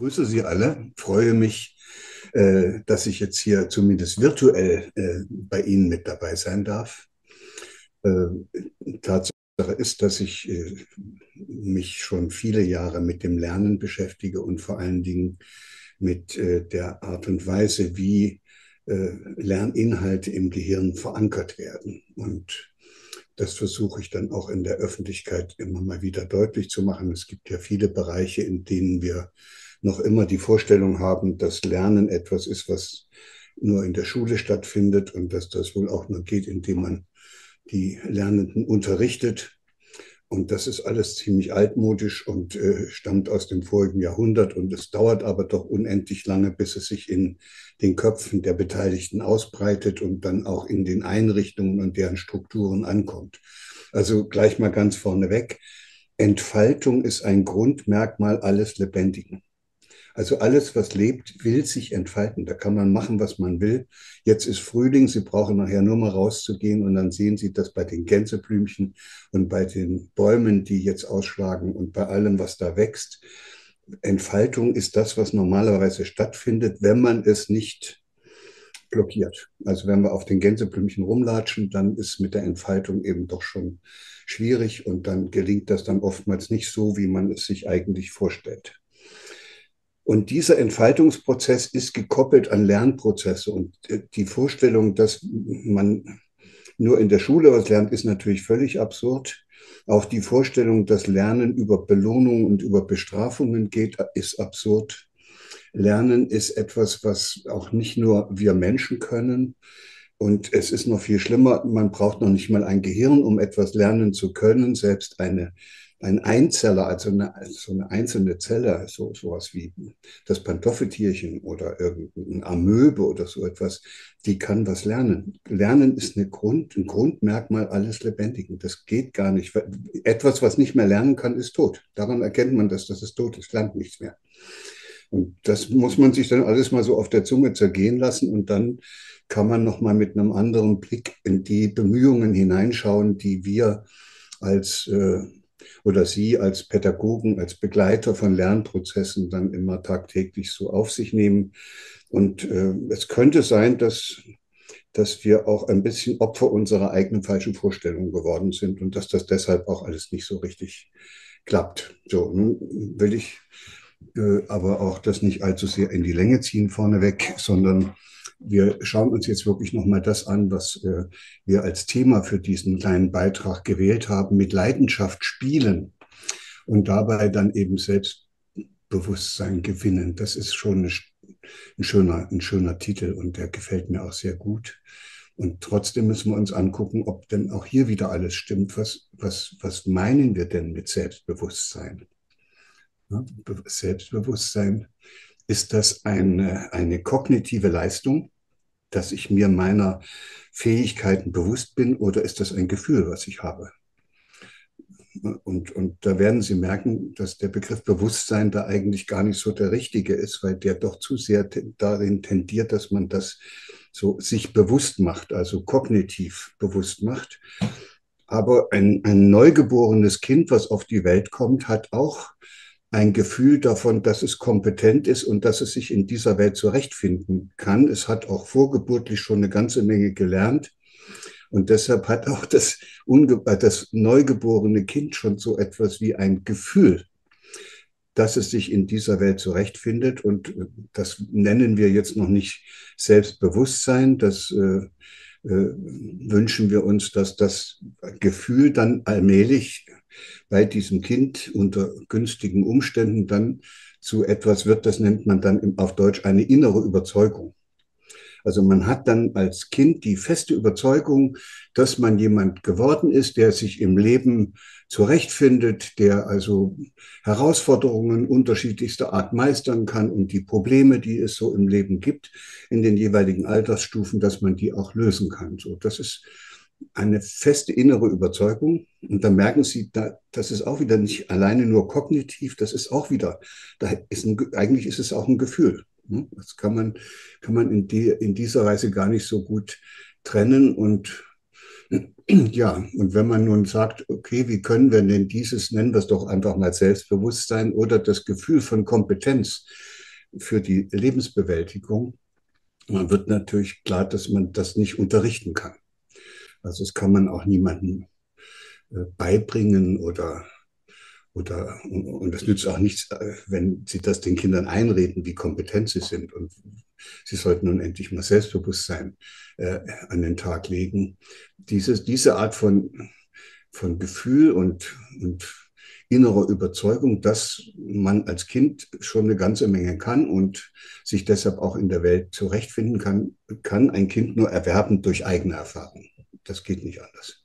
grüße Sie alle, freue mich, äh, dass ich jetzt hier zumindest virtuell äh, bei Ihnen mit dabei sein darf. Äh, Tatsache ist, dass ich mich schon viele Jahre mit dem Lernen beschäftige und vor allen Dingen mit der Art und Weise, wie Lerninhalte im Gehirn verankert werden. Und das versuche ich dann auch in der Öffentlichkeit immer mal wieder deutlich zu machen. Es gibt ja viele Bereiche, in denen wir noch immer die Vorstellung haben, dass Lernen etwas ist, was nur in der Schule stattfindet und dass das wohl auch nur geht, indem man die Lernenden unterrichtet. Und das ist alles ziemlich altmodisch und äh, stammt aus dem vorigen Jahrhundert. Und es dauert aber doch unendlich lange, bis es sich in den Köpfen der Beteiligten ausbreitet und dann auch in den Einrichtungen und deren Strukturen ankommt. Also gleich mal ganz vorneweg. Entfaltung ist ein Grundmerkmal alles Lebendigen. Also alles, was lebt, will sich entfalten. Da kann man machen, was man will. Jetzt ist Frühling, Sie brauchen nachher nur mal rauszugehen und dann sehen Sie das bei den Gänseblümchen und bei den Bäumen, die jetzt ausschlagen und bei allem, was da wächst. Entfaltung ist das, was normalerweise stattfindet, wenn man es nicht blockiert. Also wenn wir auf den Gänseblümchen rumlatschen, dann ist mit der Entfaltung eben doch schon schwierig und dann gelingt das dann oftmals nicht so, wie man es sich eigentlich vorstellt. Und dieser Entfaltungsprozess ist gekoppelt an Lernprozesse. Und äh, die Vorstellung, dass man nur in der Schule was lernt, ist natürlich völlig absurd. Auch die Vorstellung, dass Lernen über Belohnungen und über Bestrafungen geht, ist absurd. Lernen ist etwas, was auch nicht nur wir Menschen können. Und es ist noch viel schlimmer, man braucht noch nicht mal ein Gehirn, um etwas lernen zu können. Selbst eine ein Einzeller, also eine, so eine einzelne Zelle, so sowas wie das Pantoffeltierchen oder irgendein Amöbe oder so etwas, die kann was lernen. Lernen ist eine Grund, ein Grundmerkmal alles Lebendigen. Das geht gar nicht. Etwas, was nicht mehr lernen kann, ist tot. Daran erkennt man, dass das ist tot ist, lernt nichts mehr. Und das muss man sich dann alles mal so auf der Zunge zergehen lassen und dann kann man noch mal mit einem anderen Blick in die Bemühungen hineinschauen, die wir als äh, oder Sie als Pädagogen, als Begleiter von Lernprozessen dann immer tagtäglich so auf sich nehmen. Und äh, es könnte sein, dass, dass wir auch ein bisschen Opfer unserer eigenen falschen Vorstellungen geworden sind und dass das deshalb auch alles nicht so richtig klappt. So, nun will ich äh, aber auch das nicht allzu sehr in die Länge ziehen vorneweg, sondern wir schauen uns jetzt wirklich nochmal das an, was äh, wir als Thema für diesen kleinen Beitrag gewählt haben, mit Leidenschaft spielen und dabei dann eben Selbstbewusstsein gewinnen. Das ist schon eine, ein, schöner, ein schöner Titel und der gefällt mir auch sehr gut. Und trotzdem müssen wir uns angucken, ob denn auch hier wieder alles stimmt. Was, was, was meinen wir denn mit Selbstbewusstsein? Selbstbewusstsein ist das eine, eine kognitive Leistung, dass ich mir meiner Fähigkeiten bewusst bin, oder ist das ein Gefühl, was ich habe? Und, und da werden Sie merken, dass der Begriff Bewusstsein da eigentlich gar nicht so der richtige ist, weil der doch zu sehr darin tendiert, dass man das so sich bewusst macht, also kognitiv bewusst macht. Aber ein, ein neugeborenes Kind, was auf die Welt kommt, hat auch ein Gefühl davon, dass es kompetent ist und dass es sich in dieser Welt zurechtfinden kann. Es hat auch vorgeburtlich schon eine ganze Menge gelernt. Und deshalb hat auch das, Unge äh, das neugeborene Kind schon so etwas wie ein Gefühl, dass es sich in dieser Welt zurechtfindet. Und äh, das nennen wir jetzt noch nicht Selbstbewusstsein. Das äh, äh, wünschen wir uns, dass das Gefühl dann allmählich bei diesem Kind unter günstigen Umständen dann zu etwas wird, das nennt man dann auf Deutsch eine innere Überzeugung. Also man hat dann als Kind die feste Überzeugung, dass man jemand geworden ist, der sich im Leben zurechtfindet, der also Herausforderungen unterschiedlichster Art meistern kann und die Probleme, die es so im Leben gibt, in den jeweiligen Altersstufen, dass man die auch lösen kann. So, das ist eine feste innere Überzeugung. Und dann merken Sie, da, das ist auch wieder nicht alleine nur kognitiv, das ist auch wieder, da ist ein, eigentlich ist es auch ein Gefühl. Ne? Das kann man, kann man in, die, in dieser Weise gar nicht so gut trennen. Und Ja, und wenn man nun sagt, okay, wie können wir denn dieses, nennen wir es doch einfach mal Selbstbewusstsein oder das Gefühl von Kompetenz für die Lebensbewältigung, dann wird natürlich klar, dass man das nicht unterrichten kann. Also das kann man auch niemandem äh, beibringen oder oder, und es nützt auch nichts, äh, wenn Sie das den Kindern einreden, wie kompetent sie sind. Und sie sollten nun endlich mal Selbstbewusstsein äh, an den Tag legen. Dieses, diese Art von, von Gefühl und, und innerer Überzeugung, dass man als Kind schon eine ganze Menge kann und sich deshalb auch in der Welt zurechtfinden kann, kann ein Kind nur erwerben durch eigene Erfahrung. Das geht nicht anders.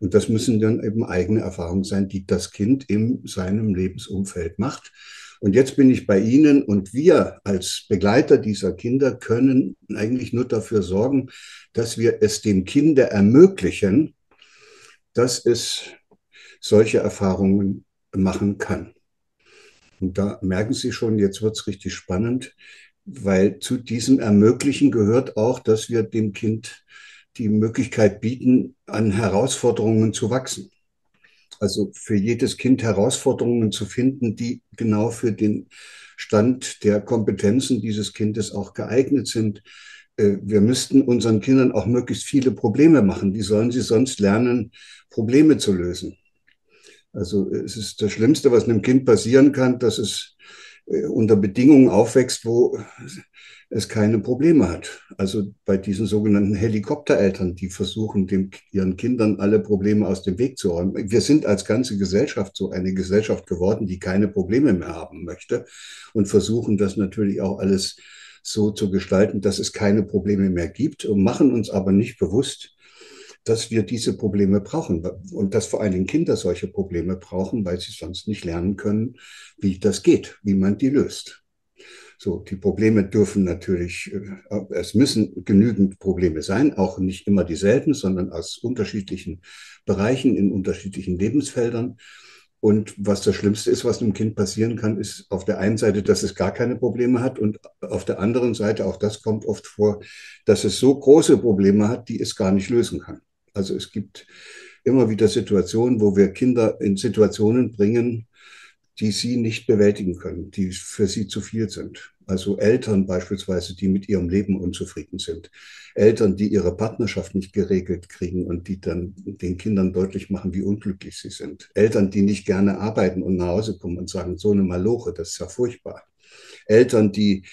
Und das müssen dann eben eigene Erfahrungen sein, die das Kind in seinem Lebensumfeld macht. Und jetzt bin ich bei Ihnen und wir als Begleiter dieser Kinder können eigentlich nur dafür sorgen, dass wir es dem Kinder ermöglichen, dass es solche Erfahrungen machen kann. Und da merken Sie schon, jetzt wird es richtig spannend, weil zu diesem Ermöglichen gehört auch, dass wir dem Kind die Möglichkeit bieten, an Herausforderungen zu wachsen. Also für jedes Kind Herausforderungen zu finden, die genau für den Stand der Kompetenzen dieses Kindes auch geeignet sind. Äh, wir müssten unseren Kindern auch möglichst viele Probleme machen. Wie sollen sie sonst lernen, Probleme zu lösen? Also es ist das Schlimmste, was einem Kind passieren kann, dass es äh, unter Bedingungen aufwächst, wo es keine Probleme hat. Also bei diesen sogenannten Helikoptereltern, die versuchen, dem, ihren Kindern alle Probleme aus dem Weg zu räumen. Wir sind als ganze Gesellschaft so eine Gesellschaft geworden, die keine Probleme mehr haben möchte und versuchen das natürlich auch alles so zu gestalten, dass es keine Probleme mehr gibt und machen uns aber nicht bewusst, dass wir diese Probleme brauchen und dass vor allen Dingen Kinder solche Probleme brauchen, weil sie sonst nicht lernen können, wie das geht, wie man die löst. So, die Probleme dürfen natürlich, äh, es müssen genügend Probleme sein, auch nicht immer dieselben, sondern aus unterschiedlichen Bereichen, in unterschiedlichen Lebensfeldern. Und was das Schlimmste ist, was einem Kind passieren kann, ist auf der einen Seite, dass es gar keine Probleme hat und auf der anderen Seite, auch das kommt oft vor, dass es so große Probleme hat, die es gar nicht lösen kann. Also es gibt immer wieder Situationen, wo wir Kinder in Situationen bringen, die sie nicht bewältigen können, die für sie zu viel sind. Also Eltern beispielsweise, die mit ihrem Leben unzufrieden sind. Eltern, die ihre Partnerschaft nicht geregelt kriegen und die dann den Kindern deutlich machen, wie unglücklich sie sind. Eltern, die nicht gerne arbeiten und nach Hause kommen und sagen, so eine Maloche, das ist ja furchtbar. Eltern, die,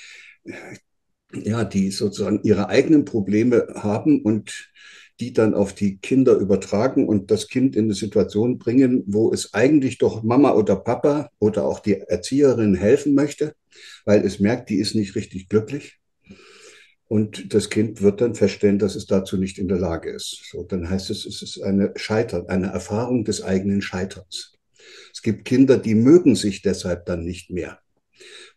ja, die sozusagen ihre eigenen Probleme haben und die dann auf die Kinder übertragen und das Kind in eine Situation bringen, wo es eigentlich doch Mama oder Papa oder auch die Erzieherin helfen möchte, weil es merkt, die ist nicht richtig glücklich. Und das Kind wird dann feststellen, dass es dazu nicht in der Lage ist. So, dann heißt es, es ist eine Scheitern, eine Erfahrung des eigenen Scheiterns. Es gibt Kinder, die mögen sich deshalb dann nicht mehr,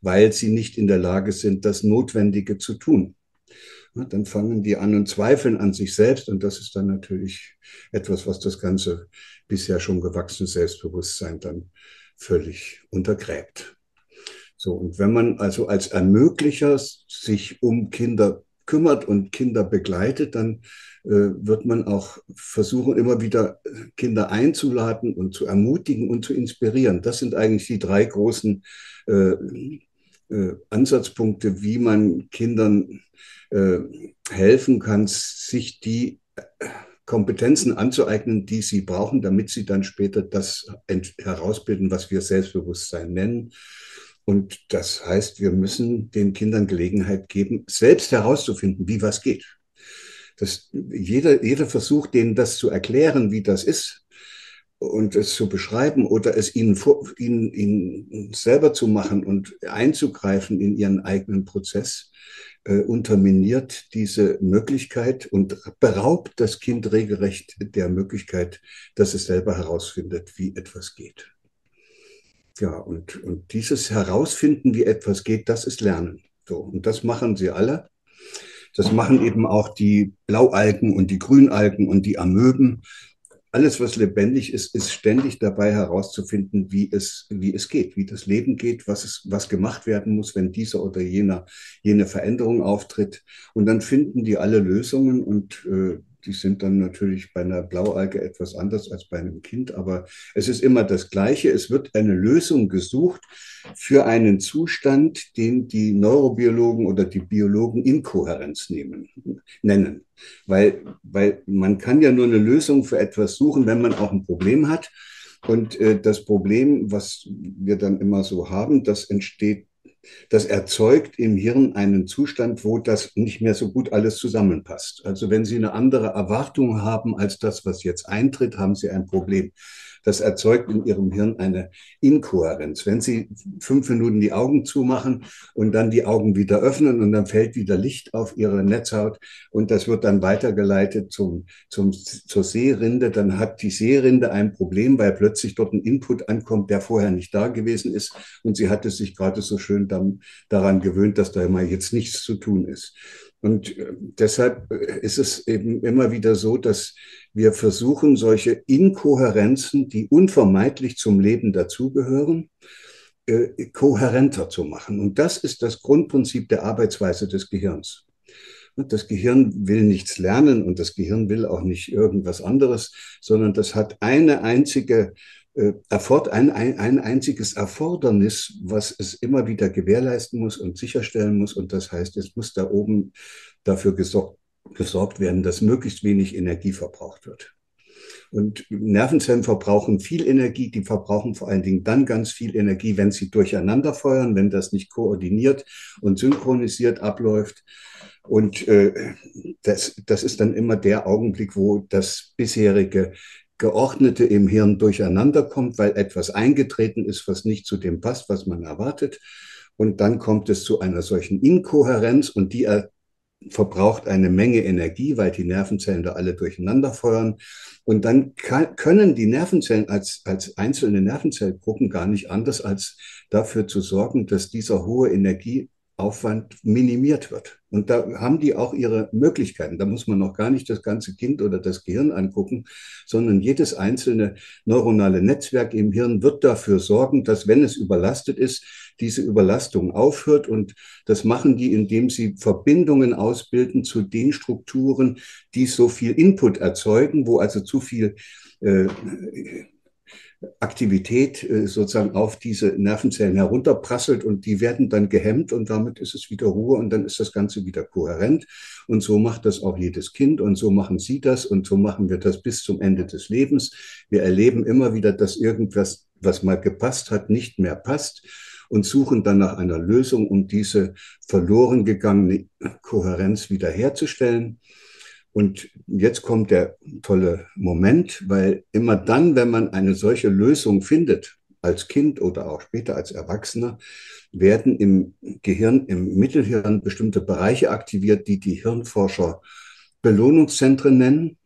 weil sie nicht in der Lage sind, das Notwendige zu tun dann fangen die an und zweifeln an sich selbst. Und das ist dann natürlich etwas, was das ganze bisher schon gewachsene Selbstbewusstsein dann völlig untergräbt. So, und wenn man also als Ermöglicher sich um Kinder kümmert und Kinder begleitet, dann äh, wird man auch versuchen, immer wieder Kinder einzuladen und zu ermutigen und zu inspirieren. Das sind eigentlich die drei großen äh, äh, Ansatzpunkte, wie man Kindern äh, helfen kann, sich die äh, Kompetenzen anzueignen, die sie brauchen, damit sie dann später das herausbilden, was wir Selbstbewusstsein nennen. Und das heißt, wir müssen den Kindern Gelegenheit geben, selbst herauszufinden, wie was geht. Das, jeder, jeder Versuch, denen das zu erklären, wie das ist, und es zu beschreiben oder es ihnen, vor, ihnen, ihnen selber zu machen und einzugreifen in ihren eigenen Prozess, äh, unterminiert diese Möglichkeit und beraubt das Kind regelrecht der Möglichkeit, dass es selber herausfindet, wie etwas geht. Ja, und, und dieses Herausfinden, wie etwas geht, das ist Lernen. So, und das machen sie alle. Das machen eben auch die Blaualgen und die Grünalgen und die Amöben alles, was lebendig ist, ist ständig dabei herauszufinden, wie es, wie es geht, wie das Leben geht, was, es, was gemacht werden muss, wenn dieser oder jener, jene Veränderung auftritt. Und dann finden die alle Lösungen und äh, die sind dann natürlich bei einer Blaualge etwas anders als bei einem Kind, aber es ist immer das Gleiche. Es wird eine Lösung gesucht für einen Zustand, den die Neurobiologen oder die Biologen Inkohärenz nehmen, nennen. Weil, weil man kann ja nur eine Lösung für etwas suchen, wenn man auch ein Problem hat. Und äh, das Problem, was wir dann immer so haben, das entsteht das erzeugt im Hirn einen Zustand, wo das nicht mehr so gut alles zusammenpasst. Also wenn Sie eine andere Erwartung haben als das, was jetzt eintritt, haben Sie ein Problem. Das erzeugt in ihrem Hirn eine Inkohärenz. Wenn Sie fünf Minuten die Augen zumachen und dann die Augen wieder öffnen und dann fällt wieder Licht auf Ihre Netzhaut und das wird dann weitergeleitet zum, zum, zur Sehrinde, dann hat die Sehrinde ein Problem, weil plötzlich dort ein Input ankommt, der vorher nicht da gewesen ist und sie hatte sich gerade so schön dann, daran gewöhnt, dass da immer jetzt nichts zu tun ist. Und äh, deshalb äh, ist es eben immer wieder so, dass wir versuchen, solche Inkohärenzen, die unvermeidlich zum Leben dazugehören, äh, kohärenter zu machen. Und das ist das Grundprinzip der Arbeitsweise des Gehirns. Das Gehirn will nichts lernen und das Gehirn will auch nicht irgendwas anderes, sondern das hat eine einzige äh, ein, ein, ein einziges Erfordernis, was es immer wieder gewährleisten muss und sicherstellen muss. Und das heißt, es muss da oben dafür gesorgt, gesorgt werden, dass möglichst wenig Energie verbraucht wird. Und Nervenzellen verbrauchen viel Energie, die verbrauchen vor allen Dingen dann ganz viel Energie, wenn sie durcheinander feuern, wenn das nicht koordiniert und synchronisiert abläuft. Und äh, das, das ist dann immer der Augenblick, wo das bisherige Geordnete im Hirn durcheinander kommt, weil etwas eingetreten ist, was nicht zu dem passt, was man erwartet. Und dann kommt es zu einer solchen Inkohärenz und die verbraucht eine Menge Energie, weil die Nervenzellen da alle durcheinander feuern. Und dann kann, können die Nervenzellen als, als einzelne Nervenzellgruppen gar nicht anders, als dafür zu sorgen, dass dieser hohe Energie Aufwand minimiert wird. Und da haben die auch ihre Möglichkeiten. Da muss man noch gar nicht das ganze Kind oder das Gehirn angucken, sondern jedes einzelne neuronale Netzwerk im Hirn wird dafür sorgen, dass wenn es überlastet ist, diese Überlastung aufhört. Und das machen die, indem sie Verbindungen ausbilden zu den Strukturen, die so viel Input erzeugen, wo also zu viel äh, Aktivität äh, sozusagen auf diese Nervenzellen herunterprasselt und die werden dann gehemmt und damit ist es wieder Ruhe und dann ist das Ganze wieder kohärent. Und so macht das auch jedes Kind und so machen Sie das und so machen wir das bis zum Ende des Lebens. Wir erleben immer wieder, dass irgendwas, was mal gepasst hat, nicht mehr passt und suchen dann nach einer Lösung, um diese verloren gegangene Kohärenz wiederherzustellen. Und jetzt kommt der tolle Moment, weil immer dann, wenn man eine solche Lösung findet, als Kind oder auch später als Erwachsener, werden im Gehirn, im Mittelhirn bestimmte Bereiche aktiviert, die die Hirnforscher Belohnungszentren nennen.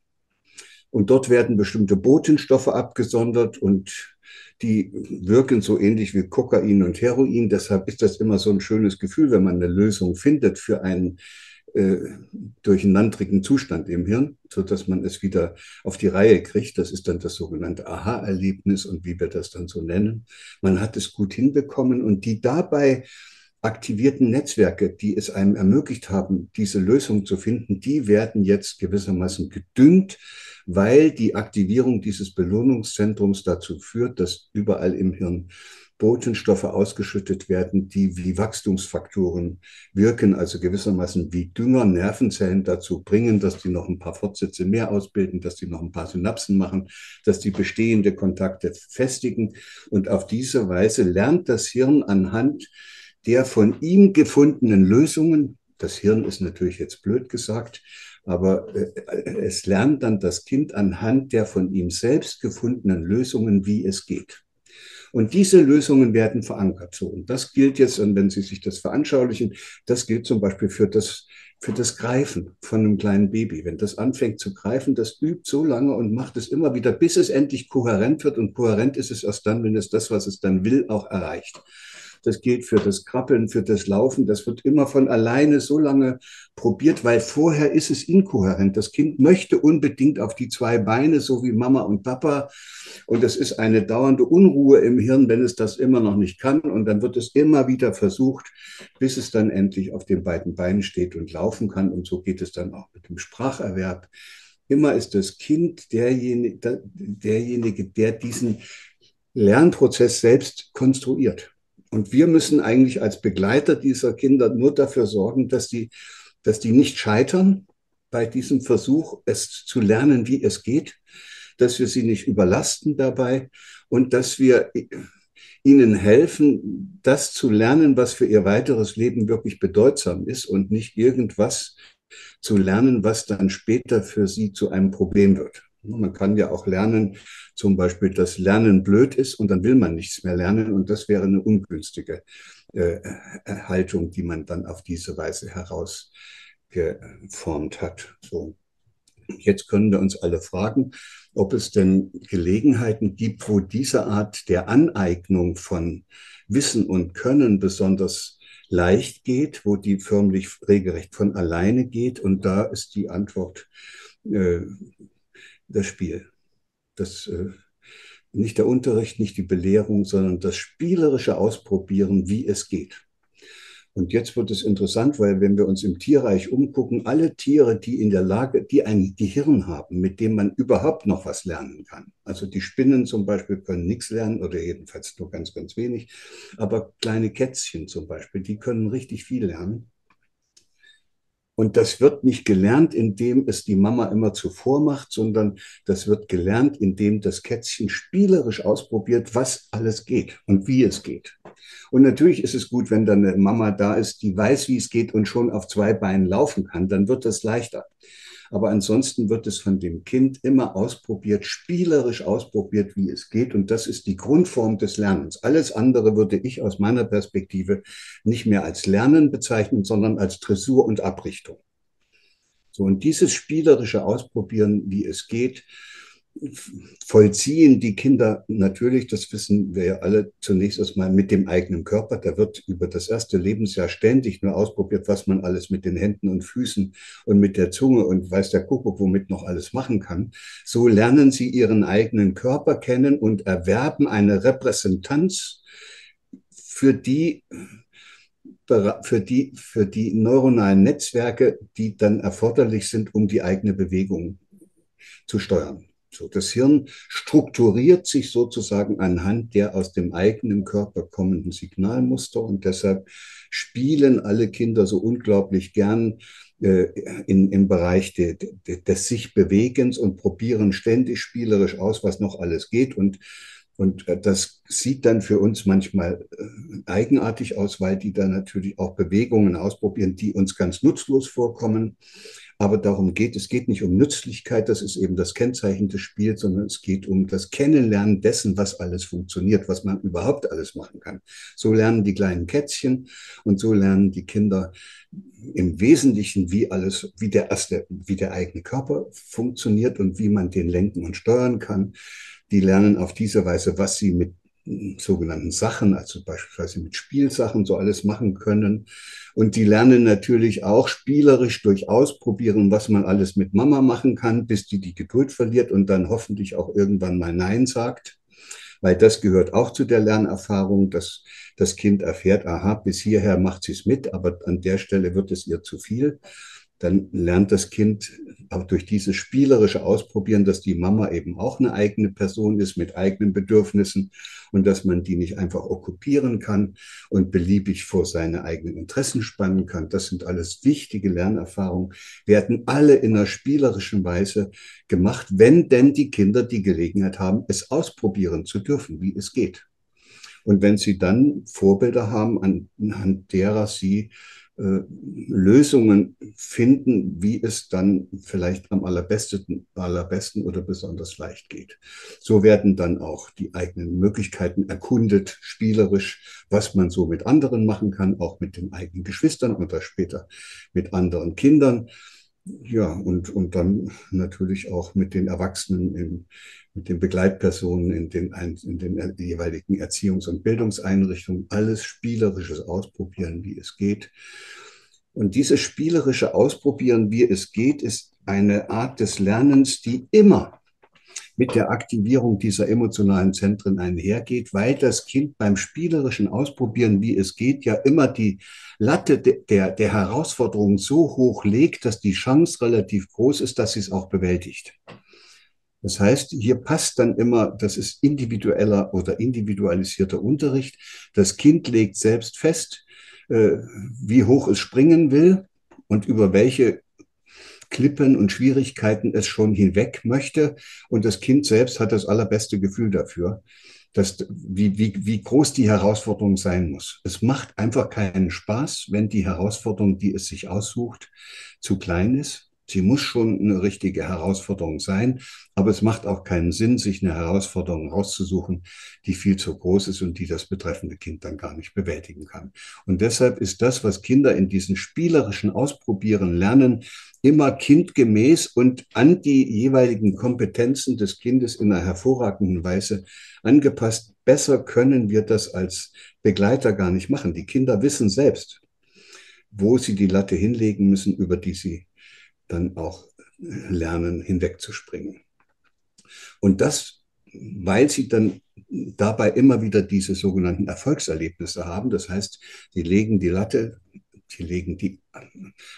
Und dort werden bestimmte Botenstoffe abgesondert und die wirken so ähnlich wie Kokain und Heroin. Deshalb ist das immer so ein schönes Gefühl, wenn man eine Lösung findet für einen äh, durcheinandrigen Zustand im Hirn, so dass man es wieder auf die Reihe kriegt. Das ist dann das sogenannte Aha-Erlebnis und wie wir das dann so nennen. Man hat es gut hinbekommen und die dabei aktivierten Netzwerke, die es einem ermöglicht haben, diese Lösung zu finden, die werden jetzt gewissermaßen gedüngt, weil die Aktivierung dieses Belohnungszentrums dazu führt, dass überall im Hirn Botenstoffe ausgeschüttet werden, die wie Wachstumsfaktoren wirken, also gewissermaßen wie Dünger Nervenzellen dazu bringen, dass die noch ein paar Fortsätze mehr ausbilden, dass die noch ein paar Synapsen machen, dass die bestehende Kontakte festigen. Und auf diese Weise lernt das Hirn anhand der von ihm gefundenen Lösungen, das Hirn ist natürlich jetzt blöd gesagt, aber äh, es lernt dann das Kind anhand der von ihm selbst gefundenen Lösungen, wie es geht. Und diese Lösungen werden verankert. So, und das gilt jetzt, und wenn Sie sich das veranschaulichen, das gilt zum Beispiel für das, für das Greifen von einem kleinen Baby. Wenn das anfängt zu greifen, das übt so lange und macht es immer wieder, bis es endlich kohärent wird. Und kohärent ist es erst dann, wenn es das, was es dann will, auch erreicht. Das gilt für das Krabbeln, für das Laufen. Das wird immer von alleine so lange probiert, weil vorher ist es inkohärent. Das Kind möchte unbedingt auf die zwei Beine, so wie Mama und Papa. Und es ist eine dauernde Unruhe im Hirn, wenn es das immer noch nicht kann. Und dann wird es immer wieder versucht, bis es dann endlich auf den beiden Beinen steht und laufen kann. Und so geht es dann auch mit dem Spracherwerb. immer ist das Kind derjenige, derjenige, der diesen Lernprozess selbst konstruiert. Und wir müssen eigentlich als Begleiter dieser Kinder nur dafür sorgen, dass die, dass die nicht scheitern bei diesem Versuch, es zu lernen, wie es geht, dass wir sie nicht überlasten dabei und dass wir ihnen helfen, das zu lernen, was für ihr weiteres Leben wirklich bedeutsam ist und nicht irgendwas zu lernen, was dann später für sie zu einem Problem wird. Man kann ja auch lernen, zum Beispiel, dass Lernen blöd ist und dann will man nichts mehr lernen und das wäre eine ungünstige äh, Haltung, die man dann auf diese Weise herausgeformt hat. So. Jetzt können wir uns alle fragen, ob es denn Gelegenheiten gibt, wo diese Art der Aneignung von Wissen und Können besonders leicht geht, wo die förmlich regelrecht von alleine geht. Und da ist die Antwort äh, das Spiel. Das, äh, nicht der Unterricht, nicht die Belehrung, sondern das spielerische Ausprobieren, wie es geht. Und jetzt wird es interessant, weil wenn wir uns im Tierreich umgucken, alle Tiere, die in der Lage, die ein Gehirn haben, mit dem man überhaupt noch was lernen kann. Also die Spinnen zum Beispiel können nichts lernen oder jedenfalls nur ganz, ganz wenig. Aber kleine Kätzchen zum Beispiel, die können richtig viel lernen. Und das wird nicht gelernt, indem es die Mama immer zuvor macht, sondern das wird gelernt, indem das Kätzchen spielerisch ausprobiert, was alles geht und wie es geht. Und natürlich ist es gut, wenn dann eine Mama da ist, die weiß, wie es geht und schon auf zwei Beinen laufen kann, dann wird das leichter. Aber ansonsten wird es von dem Kind immer ausprobiert, spielerisch ausprobiert, wie es geht. Und das ist die Grundform des Lernens. Alles andere würde ich aus meiner Perspektive nicht mehr als Lernen bezeichnen, sondern als Dressur und Abrichtung. So, und dieses spielerische Ausprobieren, wie es geht, vollziehen die Kinder natürlich, das wissen wir ja alle, zunächst erstmal mit dem eigenen Körper. Da wird über das erste Lebensjahr ständig nur ausprobiert, was man alles mit den Händen und Füßen und mit der Zunge und weiß der Kuckuck, womit noch alles machen kann. So lernen sie ihren eigenen Körper kennen und erwerben eine Repräsentanz, für die für die, für die neuronalen Netzwerke, die dann erforderlich sind, um die eigene Bewegung zu steuern. So, das Hirn strukturiert sich sozusagen anhand der aus dem eigenen Körper kommenden Signalmuster und deshalb spielen alle Kinder so unglaublich gern äh, in, im Bereich de, de, des sich Bewegens und probieren ständig spielerisch aus, was noch alles geht und und äh, das sieht dann für uns manchmal äh, eigenartig aus, weil die dann natürlich auch Bewegungen ausprobieren, die uns ganz nutzlos vorkommen. Aber darum geht es. geht nicht um Nützlichkeit, das ist eben das Kennzeichen des Spiels, sondern es geht um das Kennenlernen dessen, was alles funktioniert, was man überhaupt alles machen kann. So lernen die kleinen Kätzchen und so lernen die Kinder im Wesentlichen, wie alles, wie der erste, wie der eigene Körper funktioniert und wie man den lenken und steuern kann. Die lernen auf diese Weise, was sie mit sogenannten Sachen, also beispielsweise mit Spielsachen so alles machen können. Und die lernen natürlich auch spielerisch durch Ausprobieren, was man alles mit Mama machen kann, bis die die Geduld verliert und dann hoffentlich auch irgendwann mal Nein sagt. Weil das gehört auch zu der Lernerfahrung, dass das Kind erfährt, aha, bis hierher macht sie es mit, aber an der Stelle wird es ihr zu viel dann lernt das Kind auch durch dieses spielerische Ausprobieren, dass die Mama eben auch eine eigene Person ist mit eigenen Bedürfnissen und dass man die nicht einfach okkupieren kann und beliebig vor seine eigenen Interessen spannen kann. Das sind alles wichtige Lernerfahrungen, werden alle in einer spielerischen Weise gemacht, wenn denn die Kinder die Gelegenheit haben, es ausprobieren zu dürfen, wie es geht. Und wenn sie dann Vorbilder haben, anhand derer sie äh, Lösungen finden, wie es dann vielleicht am allerbesten, allerbesten oder besonders leicht geht. So werden dann auch die eigenen Möglichkeiten erkundet, spielerisch, was man so mit anderen machen kann, auch mit den eigenen Geschwistern oder später mit anderen Kindern. Ja, und, und dann natürlich auch mit den Erwachsenen, in, mit den Begleitpersonen in den, in den jeweiligen Erziehungs- und Bildungseinrichtungen, alles spielerisches Ausprobieren, wie es geht. Und dieses spielerische Ausprobieren, wie es geht, ist eine Art des Lernens, die immer mit der Aktivierung dieser emotionalen Zentren einhergeht, weil das Kind beim spielerischen Ausprobieren, wie es geht, ja immer die Latte der, der Herausforderung so hoch legt, dass die Chance relativ groß ist, dass sie es auch bewältigt. Das heißt, hier passt dann immer, das ist individueller oder individualisierter Unterricht. Das Kind legt selbst fest, äh, wie hoch es springen will und über welche Klippen und Schwierigkeiten es schon hinweg möchte. Und das Kind selbst hat das allerbeste Gefühl dafür, dass, wie, wie, wie groß die Herausforderung sein muss. Es macht einfach keinen Spaß, wenn die Herausforderung, die es sich aussucht, zu klein ist. Sie muss schon eine richtige Herausforderung sein, aber es macht auch keinen Sinn, sich eine Herausforderung rauszusuchen, die viel zu groß ist und die das betreffende Kind dann gar nicht bewältigen kann. Und deshalb ist das, was Kinder in diesen spielerischen Ausprobieren lernen, immer kindgemäß und an die jeweiligen Kompetenzen des Kindes in einer hervorragenden Weise angepasst. Besser können wir das als Begleiter gar nicht machen. Die Kinder wissen selbst, wo sie die Latte hinlegen müssen, über die sie dann auch lernen, hinwegzuspringen. Und das, weil sie dann dabei immer wieder diese sogenannten Erfolgserlebnisse haben. Das heißt, sie legen die Latte, sie legen die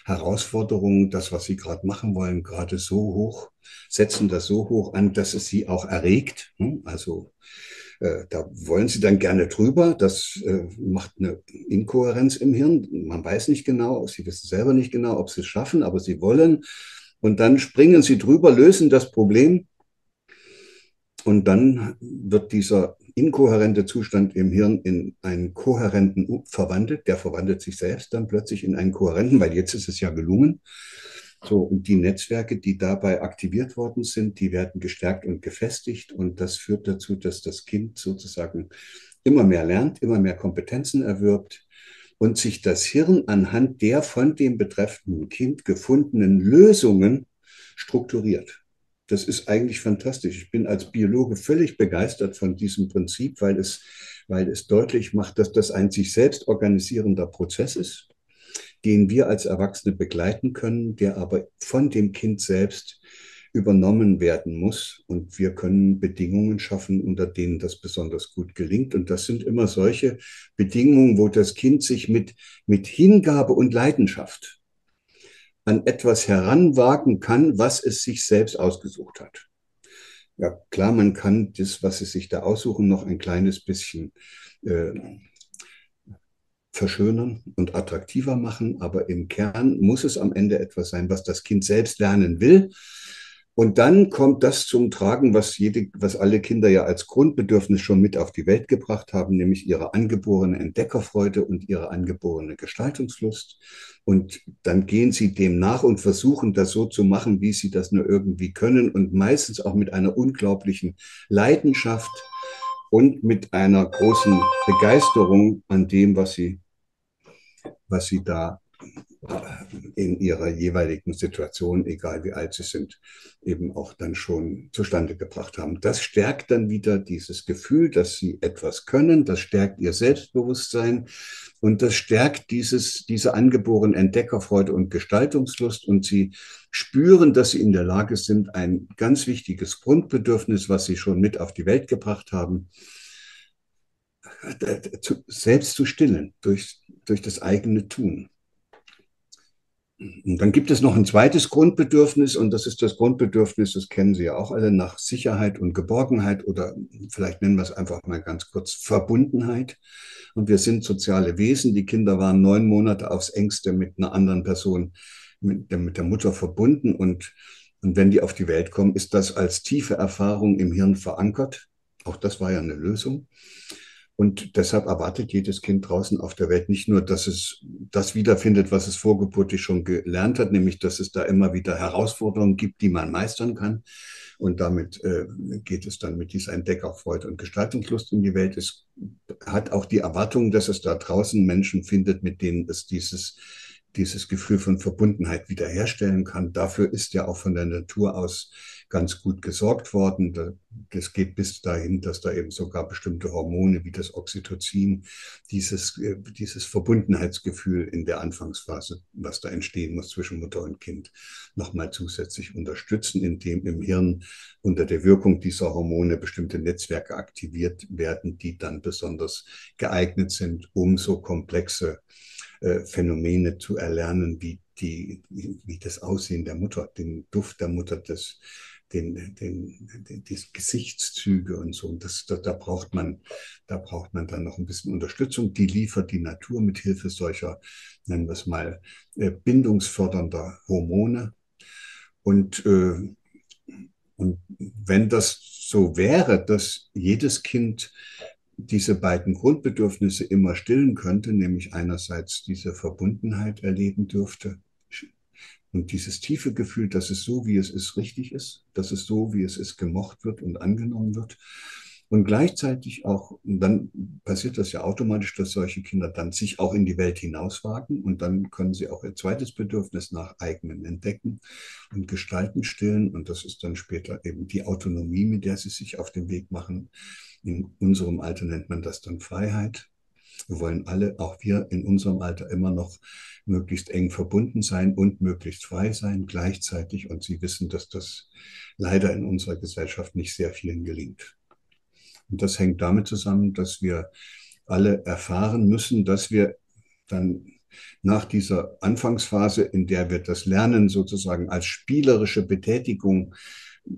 Herausforderungen, das, was sie gerade machen wollen, gerade so hoch, setzen das so hoch an, dass es sie auch erregt. Also äh, da wollen sie dann gerne drüber. Das äh, macht eine Inkohärenz im Hirn. Man weiß nicht genau, sie wissen selber nicht genau, ob sie es schaffen, aber sie wollen. Und dann springen sie drüber, lösen das Problem. Und dann wird dieser inkohärente Zustand im Hirn in einen kohärenten verwandelt. Der verwandelt sich selbst dann plötzlich in einen kohärenten, weil jetzt ist es ja gelungen. So, und die Netzwerke, die dabei aktiviert worden sind, die werden gestärkt und gefestigt. Und das führt dazu, dass das Kind sozusagen immer mehr lernt, immer mehr Kompetenzen erwirbt und sich das Hirn anhand der von dem betreffenden Kind gefundenen Lösungen strukturiert. Das ist eigentlich fantastisch. Ich bin als Biologe völlig begeistert von diesem Prinzip, weil es, weil es deutlich macht, dass das ein sich selbst organisierender Prozess ist den wir als Erwachsene begleiten können, der aber von dem Kind selbst übernommen werden muss. Und wir können Bedingungen schaffen, unter denen das besonders gut gelingt. Und das sind immer solche Bedingungen, wo das Kind sich mit, mit Hingabe und Leidenschaft an etwas heranwagen kann, was es sich selbst ausgesucht hat. Ja, klar, man kann das, was es sich da aussuchen, noch ein kleines bisschen äh, verschönern und attraktiver machen, aber im Kern muss es am Ende etwas sein, was das Kind selbst lernen will. Und dann kommt das zum Tragen, was jede, was alle Kinder ja als Grundbedürfnis schon mit auf die Welt gebracht haben, nämlich ihre angeborene Entdeckerfreude und ihre angeborene Gestaltungslust. Und dann gehen sie dem nach und versuchen das so zu machen, wie sie das nur irgendwie können und meistens auch mit einer unglaublichen Leidenschaft und mit einer großen Begeisterung an dem, was sie was sie da in ihrer jeweiligen Situation, egal wie alt sie sind, eben auch dann schon zustande gebracht haben. Das stärkt dann wieder dieses Gefühl, dass sie etwas können, das stärkt ihr Selbstbewusstsein. Und das stärkt dieses, diese angeborene Entdeckerfreude und Gestaltungslust. Und sie spüren, dass sie in der Lage sind, ein ganz wichtiges Grundbedürfnis, was sie schon mit auf die Welt gebracht haben, selbst zu stillen durch durch das eigene Tun. Und dann gibt es noch ein zweites Grundbedürfnis und das ist das Grundbedürfnis, das kennen Sie ja auch alle, nach Sicherheit und Geborgenheit oder vielleicht nennen wir es einfach mal ganz kurz Verbundenheit. Und wir sind soziale Wesen. Die Kinder waren neun Monate aufs engste mit einer anderen Person, mit der, mit der Mutter verbunden und, und wenn die auf die Welt kommen, ist das als tiefe Erfahrung im Hirn verankert. Auch das war ja eine Lösung. Und deshalb erwartet jedes Kind draußen auf der Welt nicht nur, dass es das wiederfindet, was es vorgeburtlich schon gelernt hat, nämlich dass es da immer wieder Herausforderungen gibt, die man meistern kann. Und damit äh, geht es dann mit dieser Entdeckerfreude und Gestaltungslust in die Welt. Es hat auch die Erwartung, dass es da draußen Menschen findet, mit denen es dieses, dieses Gefühl von Verbundenheit wiederherstellen kann. Dafür ist ja auch von der Natur aus ganz gut gesorgt worden. Das geht bis dahin, dass da eben sogar bestimmte Hormone wie das Oxytocin dieses, äh, dieses Verbundenheitsgefühl in der Anfangsphase, was da entstehen muss zwischen Mutter und Kind, nochmal zusätzlich unterstützen, indem im Hirn unter der Wirkung dieser Hormone bestimmte Netzwerke aktiviert werden, die dann besonders geeignet sind, um so komplexe äh, Phänomene zu erlernen, wie, die, wie das Aussehen der Mutter, den Duft der Mutter, das, den, den, den, die Gesichtszüge und so. Und das, da, da, braucht man, da braucht man dann noch ein bisschen Unterstützung. Die liefert die Natur mit Hilfe solcher, nennen wir es mal, äh, bindungsfördernder Hormone. Und, äh, und wenn das so wäre, dass jedes Kind diese beiden Grundbedürfnisse immer stillen könnte, nämlich einerseits diese Verbundenheit erleben dürfte und dieses tiefe Gefühl, dass es so, wie es ist, richtig ist, dass es so, wie es ist, gemocht wird und angenommen wird. Und gleichzeitig auch, dann passiert das ja automatisch, dass solche Kinder dann sich auch in die Welt hinauswagen und dann können sie auch ihr zweites Bedürfnis nach eigenen entdecken und gestalten stillen. Und das ist dann später eben die Autonomie, mit der sie sich auf den Weg machen. In unserem Alter nennt man das dann Freiheit. Wir wollen alle, auch wir in unserem Alter, immer noch möglichst eng verbunden sein und möglichst frei sein gleichzeitig. Und Sie wissen, dass das leider in unserer Gesellschaft nicht sehr vielen gelingt. Und das hängt damit zusammen, dass wir alle erfahren müssen, dass wir dann nach dieser Anfangsphase, in der wir das Lernen sozusagen als spielerische Betätigung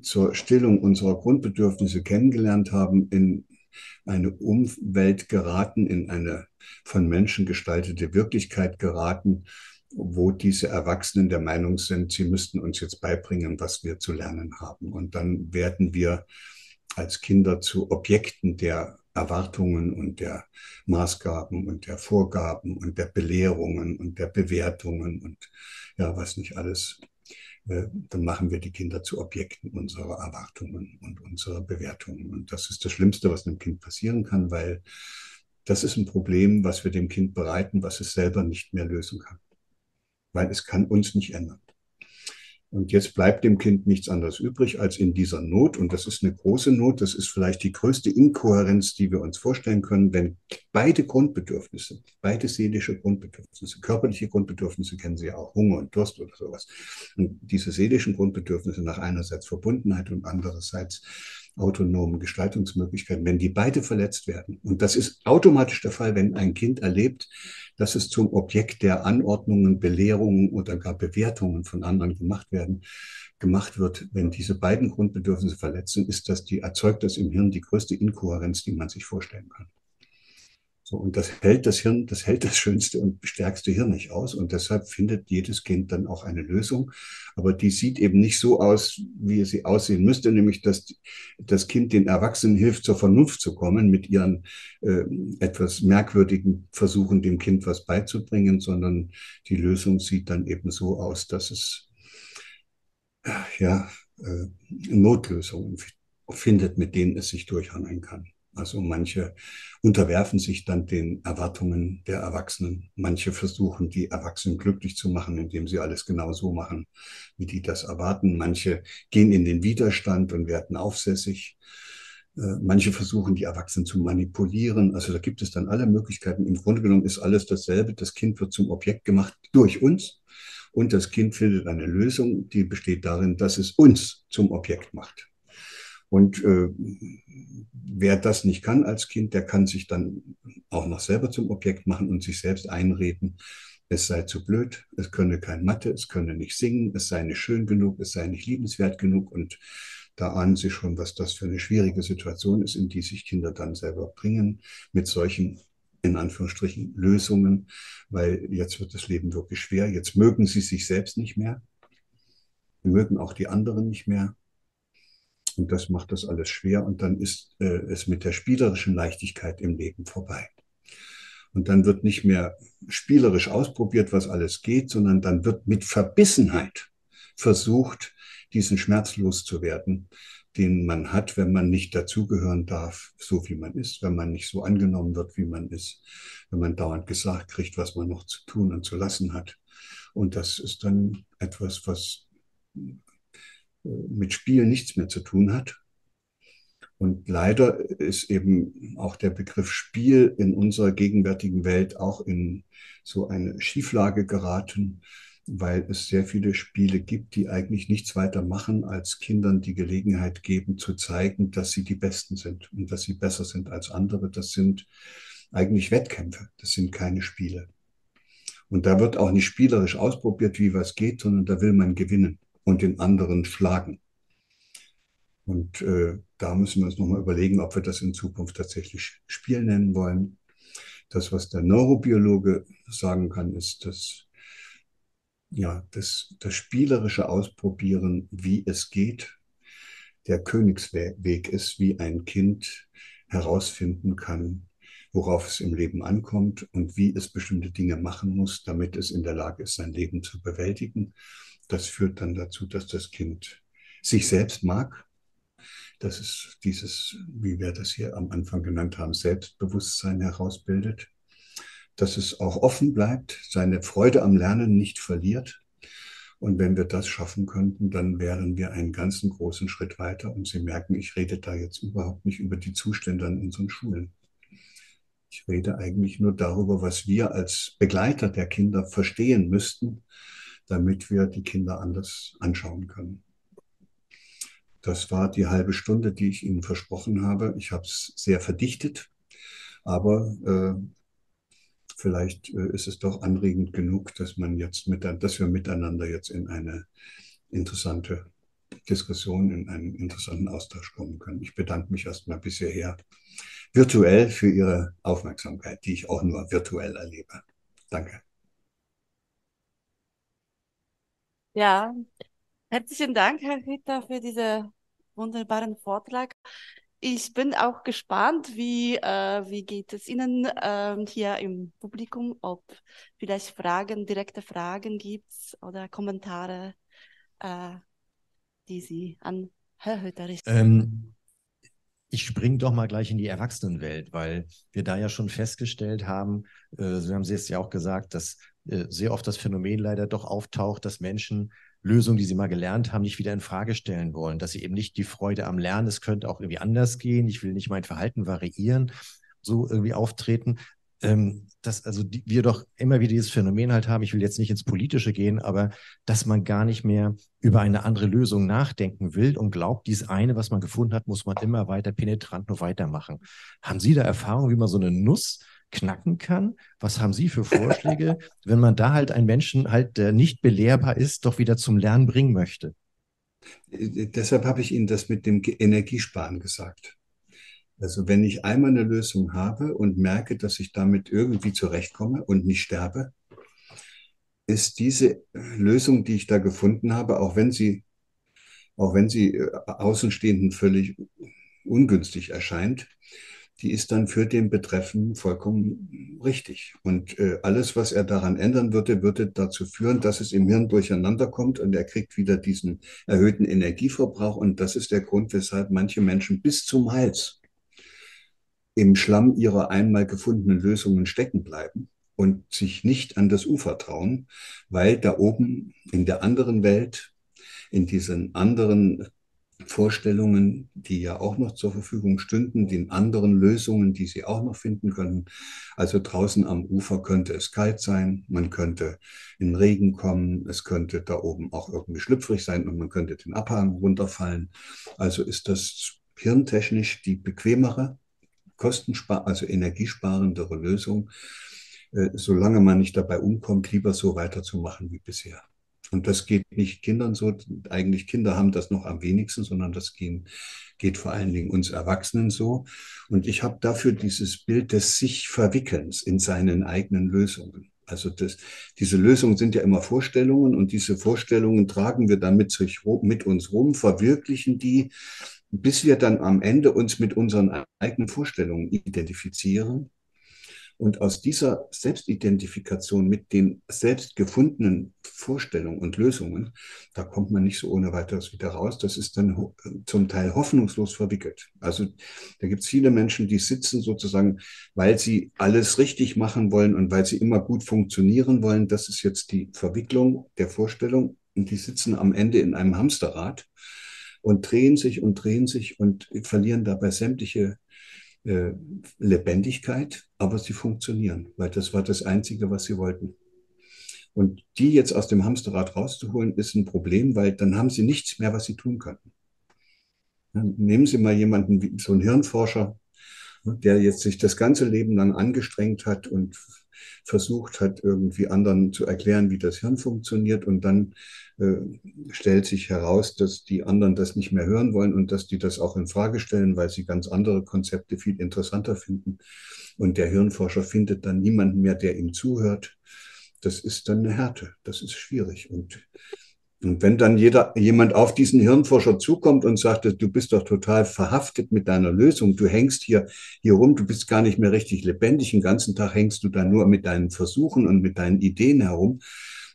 zur Stillung unserer Grundbedürfnisse kennengelernt haben, in eine Umwelt geraten, in eine von Menschen gestaltete Wirklichkeit geraten, wo diese Erwachsenen der Meinung sind, sie müssten uns jetzt beibringen, was wir zu lernen haben. Und dann werden wir als Kinder zu Objekten der Erwartungen und der Maßgaben und der Vorgaben und der Belehrungen und der Bewertungen und ja, was nicht alles äh, dann machen wir die Kinder zu Objekten unserer Erwartungen und unserer Bewertungen. Und das ist das Schlimmste, was einem Kind passieren kann, weil das ist ein Problem, was wir dem Kind bereiten, was es selber nicht mehr lösen kann. Weil es kann uns nicht ändern. Und jetzt bleibt dem Kind nichts anderes übrig als in dieser Not. Und das ist eine große Not. Das ist vielleicht die größte Inkohärenz, die wir uns vorstellen können, wenn beide Grundbedürfnisse, beide seelische Grundbedürfnisse, körperliche Grundbedürfnisse kennen Sie ja auch, Hunger und Durst oder sowas. Und diese seelischen Grundbedürfnisse nach einerseits Verbundenheit und andererseits autonomen Gestaltungsmöglichkeiten, wenn die beide verletzt werden. Und das ist automatisch der Fall, wenn ein Kind erlebt, dass es zum Objekt der Anordnungen, Belehrungen oder gar Bewertungen von anderen gemacht werden, gemacht wird, wenn diese beiden Grundbedürfnisse verletzt sind, ist das die, erzeugt das im Hirn die größte Inkohärenz, die man sich vorstellen kann. So, und das hält das Hirn, das hält das schönste und stärkste Hirn nicht aus. Und deshalb findet jedes Kind dann auch eine Lösung. Aber die sieht eben nicht so aus, wie sie aussehen müsste, nämlich dass das Kind den Erwachsenen hilft, zur Vernunft zu kommen mit ihren äh, etwas merkwürdigen Versuchen, dem Kind was beizubringen, sondern die Lösung sieht dann eben so aus, dass es ja, äh, Notlösungen findet, mit denen es sich durchhangeln kann. Also manche unterwerfen sich dann den Erwartungen der Erwachsenen. Manche versuchen, die Erwachsenen glücklich zu machen, indem sie alles genau so machen, wie die das erwarten. Manche gehen in den Widerstand und werden aufsässig. Äh, manche versuchen, die Erwachsenen zu manipulieren. Also da gibt es dann alle Möglichkeiten. Im Grunde genommen ist alles dasselbe. Das Kind wird zum Objekt gemacht durch uns. Und das Kind findet eine Lösung, die besteht darin, dass es uns zum Objekt macht. Und äh, wer das nicht kann als Kind, der kann sich dann auch noch selber zum Objekt machen und sich selbst einreden, es sei zu blöd, es könne kein Mathe, es könne nicht singen, es sei nicht schön genug, es sei nicht liebenswert genug. Und da ahnen Sie schon, was das für eine schwierige Situation ist, in die sich Kinder dann selber bringen mit solchen in Anführungsstrichen Lösungen, weil jetzt wird das Leben wirklich schwer. Jetzt mögen sie sich selbst nicht mehr, sie mögen auch die anderen nicht mehr. Und das macht das alles schwer und dann ist äh, es mit der spielerischen Leichtigkeit im Leben vorbei. Und dann wird nicht mehr spielerisch ausprobiert, was alles geht, sondern dann wird mit Verbissenheit versucht, diesen Schmerz loszuwerden, den man hat, wenn man nicht dazugehören darf, so wie man ist, wenn man nicht so angenommen wird, wie man ist, wenn man dauernd gesagt kriegt, was man noch zu tun und zu lassen hat. Und das ist dann etwas, was mit Spiel nichts mehr zu tun hat. Und leider ist eben auch der Begriff Spiel in unserer gegenwärtigen Welt auch in so eine Schieflage geraten, weil es sehr viele Spiele gibt, die eigentlich nichts weiter machen, als Kindern die Gelegenheit geben, zu zeigen, dass sie die Besten sind und dass sie besser sind als andere. Das sind eigentlich Wettkämpfe, das sind keine Spiele. Und da wird auch nicht spielerisch ausprobiert, wie was geht, sondern da will man gewinnen und den anderen schlagen. Und äh, da müssen wir uns nochmal überlegen, ob wir das in Zukunft tatsächlich Spiel nennen wollen. Das, was der Neurobiologe sagen kann, ist, dass ja, das, das spielerische Ausprobieren, wie es geht, der Königsweg ist, wie ein Kind herausfinden kann, worauf es im Leben ankommt und wie es bestimmte Dinge machen muss, damit es in der Lage ist, sein Leben zu bewältigen. Das führt dann dazu, dass das Kind sich selbst mag, dass es dieses, wie wir das hier am Anfang genannt haben, Selbstbewusstsein herausbildet, dass es auch offen bleibt, seine Freude am Lernen nicht verliert. Und wenn wir das schaffen könnten, dann wären wir einen ganzen großen Schritt weiter. Und Sie merken, ich rede da jetzt überhaupt nicht über die Zustände an unseren Schulen. Ich rede eigentlich nur darüber, was wir als Begleiter der Kinder verstehen müssten, damit wir die Kinder anders anschauen können. Das war die halbe Stunde, die ich Ihnen versprochen habe. Ich habe es sehr verdichtet, aber äh, vielleicht äh, ist es doch anregend genug, dass man jetzt mit, dass wir miteinander jetzt in eine interessante Diskussion, in einen interessanten Austausch kommen können. Ich bedanke mich erstmal bisher virtuell für Ihre Aufmerksamkeit, die ich auch nur virtuell erlebe. Danke. Ja, Herzlichen Dank, Herr Ritter, für diesen wunderbaren Vortrag. Ich bin auch gespannt, wie, äh, wie geht es Ihnen äh, hier im Publikum, ob vielleicht Fragen, direkte Fragen gibt oder Kommentare, äh, die Sie an Herr Hütter richten. Ähm, ich springe doch mal gleich in die Erwachsenenwelt, weil wir da ja schon festgestellt haben, äh, Sie haben es ja auch gesagt, dass äh, sehr oft das Phänomen leider doch auftaucht, dass Menschen Lösungen, die sie mal gelernt haben, nicht wieder in Frage stellen wollen, dass sie eben nicht die Freude am Lernen, es könnte auch irgendwie anders gehen, ich will nicht mein Verhalten variieren, so irgendwie auftreten. Ähm, dass also die, wir doch immer wieder dieses Phänomen halt haben, ich will jetzt nicht ins Politische gehen, aber dass man gar nicht mehr über eine andere Lösung nachdenken will und glaubt, dies eine, was man gefunden hat, muss man immer weiter penetrant nur weitermachen. Haben Sie da Erfahrung, wie man so eine Nuss knacken kann? Was haben Sie für Vorschläge, wenn man da halt einen Menschen halt, der nicht belehrbar ist, doch wieder zum Lernen bringen möchte? Äh, deshalb habe ich Ihnen das mit dem Energiesparen gesagt. Also wenn ich einmal eine Lösung habe und merke, dass ich damit irgendwie zurechtkomme und nicht sterbe, ist diese Lösung, die ich da gefunden habe, auch wenn sie, auch wenn sie äh, Außenstehenden völlig ungünstig erscheint, die ist dann für den Betreffenden vollkommen richtig. Und äh, alles, was er daran ändern würde, würde dazu führen, dass es im Hirn durcheinander kommt und er kriegt wieder diesen erhöhten Energieverbrauch. Und das ist der Grund, weshalb manche Menschen bis zum Hals im Schlamm ihrer einmal gefundenen Lösungen stecken bleiben und sich nicht an das Ufer trauen, weil da oben in der anderen Welt, in diesen anderen Vorstellungen, die ja auch noch zur Verfügung stünden, den anderen Lösungen, die sie auch noch finden können. Also draußen am Ufer könnte es kalt sein, man könnte in Regen kommen, es könnte da oben auch irgendwie schlüpfrig sein und man könnte den Abhang runterfallen. Also ist das hirntechnisch die bequemere, kostenspar also energiesparendere Lösung, äh, solange man nicht dabei umkommt, lieber so weiterzumachen wie bisher. Und das geht nicht Kindern so. Eigentlich Kinder haben das noch am wenigsten, sondern das gehen, geht vor allen Dingen uns Erwachsenen so. Und ich habe dafür dieses Bild des sich Verwickelns in seinen eigenen Lösungen. Also das, diese Lösungen sind ja immer Vorstellungen und diese Vorstellungen tragen wir dann mit, sich, mit uns rum, verwirklichen die, bis wir dann am Ende uns mit unseren eigenen Vorstellungen identifizieren und aus dieser Selbstidentifikation mit den selbst gefundenen Vorstellungen und Lösungen, da kommt man nicht so ohne weiteres wieder raus. Das ist dann zum Teil hoffnungslos verwickelt. Also da gibt es viele Menschen, die sitzen sozusagen, weil sie alles richtig machen wollen und weil sie immer gut funktionieren wollen. Das ist jetzt die Verwicklung der Vorstellung und die sitzen am Ende in einem Hamsterrad und drehen sich und drehen sich und verlieren dabei sämtliche äh, Lebendigkeit, aber sie funktionieren, weil das war das Einzige, was sie wollten. Und die jetzt aus dem Hamsterrad rauszuholen, ist ein Problem, weil dann haben sie nichts mehr, was sie tun könnten. Nehmen Sie mal jemanden, wie so einen Hirnforscher, der jetzt sich das ganze Leben lang angestrengt hat und versucht hat, irgendwie anderen zu erklären, wie das Hirn funktioniert. Und dann äh, stellt sich heraus, dass die anderen das nicht mehr hören wollen und dass die das auch in Frage stellen, weil sie ganz andere Konzepte viel interessanter finden. Und der Hirnforscher findet dann niemanden mehr, der ihm zuhört. Das ist dann eine Härte. Das ist schwierig. Und und wenn dann jeder, jemand auf diesen Hirnforscher zukommt und sagt, du bist doch total verhaftet mit deiner Lösung, du hängst hier, hier rum, du bist gar nicht mehr richtig lebendig, den ganzen Tag hängst du da nur mit deinen Versuchen und mit deinen Ideen herum,